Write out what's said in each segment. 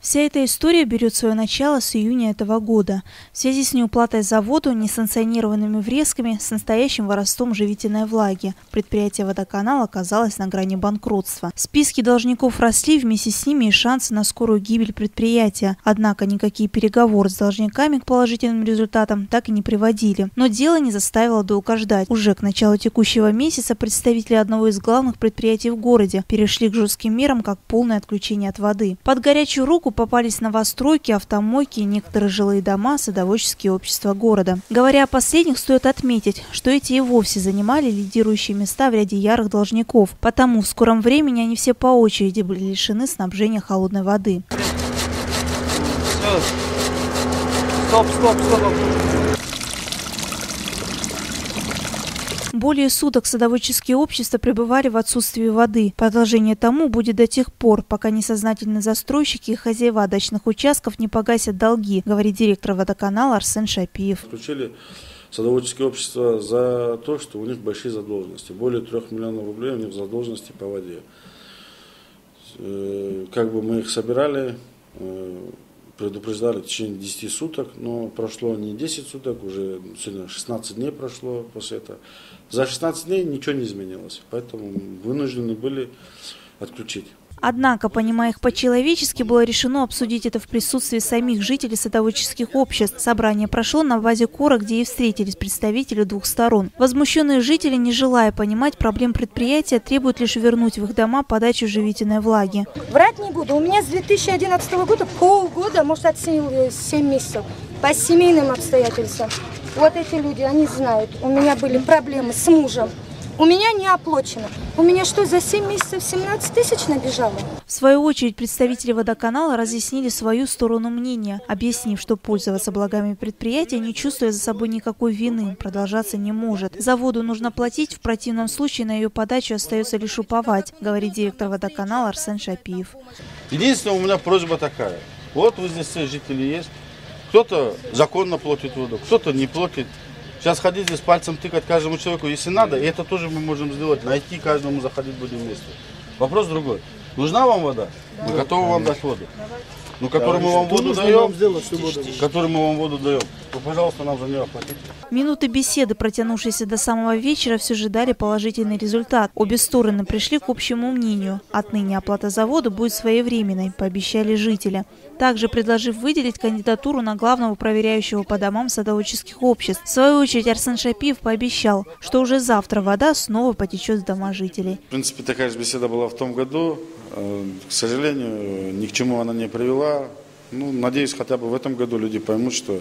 Вся эта история берет свое начало с июня этого года. В связи с неуплатой заводу, несанкционированными врезками, с настоящим воровством живительной влаги, предприятие «Водоканал» оказалось на грани банкротства. Списки должников росли, вместе с ними и шансы на скорую гибель предприятия. Однако никакие переговоры с должниками к положительным результатам так и не приводили. Но дело не заставило долго ждать. Уже к началу текущего месяца представители одного из главных предприятий в городе перешли к жестким мерам, как полное отключение от воды. Под горячую руку попались новостройки, автомойки некоторые жилые дома, садоводческие общества города. Говоря о последних, стоит отметить, что эти и вовсе занимали лидирующие места в ряде ярых должников. Потому в скором времени они все по очереди были лишены снабжения холодной воды. Стоп, стоп, стоп. Более суток садоводческие общества пребывали в отсутствии воды. Продолжение тому будет до тех пор, пока несознательные застройщики и хозяева дачных участков не погасят долги, говорит директор водоканала Арсен Шапиев. Включили садоводческие общества за то, что у них большие задолженности. Более трех миллионов рублей у них задолженности по воде. Э, как бы мы их собирали, э, предупреждали в течение 10 суток, но прошло не 10 суток, уже сегодня 16 дней прошло после этого. За 16 дней ничего не изменилось, поэтому вынуждены были отключить. Однако, понимая их по-человечески, было решено обсудить это в присутствии самих жителей садоводческих обществ. Собрание прошло на базе Кора, где и встретились представители двух сторон. Возмущенные жители, не желая понимать проблем предприятия, требуют лишь вернуть в их дома подачу живительной влаги. Врать не буду. У меня с 2011 года полгода, может, от 7, 7 месяцев по семейным обстоятельствам. Вот эти люди, они знают. У меня были проблемы с мужем. У меня не оплачено. У меня что, за 7 месяцев 17 тысяч набежало? В свою очередь представители водоканала разъяснили свою сторону мнения, объяснив, что пользоваться благами предприятия, не чувствуя за собой никакой вины, продолжаться не может. Заводу нужно платить, в противном случае на ее подачу остается лишь уповать, говорит директор водоканала Арсен Шапиев. Единственное, у меня просьба такая. Вот вы здесь все жители есть. Кто-то законно платит воду, кто-то не платит. Сейчас ходить здесь пальцем тыкать каждому человеку, если надо, и это тоже мы можем сделать, найти каждому, заходить будем вместе. Вопрос другой. Нужна вам вода? Мы готовы вам дать воду. Ну, которую мы вам воду даем, которую мы вам воду даем, то, пожалуйста, нам за нее оплатите. Минуты беседы, протянувшиеся до самого вечера, все же дали положительный результат. Обе стороны пришли к общему мнению. Отныне оплата завода будет своевременной, пообещали жители. Также предложив выделить кандидатуру на главного проверяющего по домам садоводческих обществ. В свою очередь Арсен Шапиев пообещал, что уже завтра вода снова потечет в дома жителей. В принципе, такая же беседа была в том году. Э, к сожалению, ни к чему она не привела. Ну, надеюсь, хотя бы в этом году люди поймут, что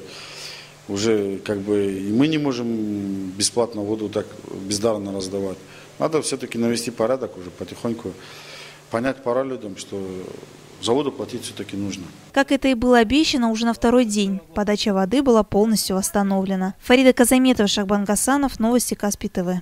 уже как бы и мы не можем бесплатно воду так бездарно раздавать. Надо все-таки навести порядок уже потихоньку, понять пора людям, что заводу платить все-таки нужно. Как это и было обещано, уже на второй день подача воды была полностью восстановлена. Фарида Казаметова, Шахбан Гасанов, Новости Каспи ТВ.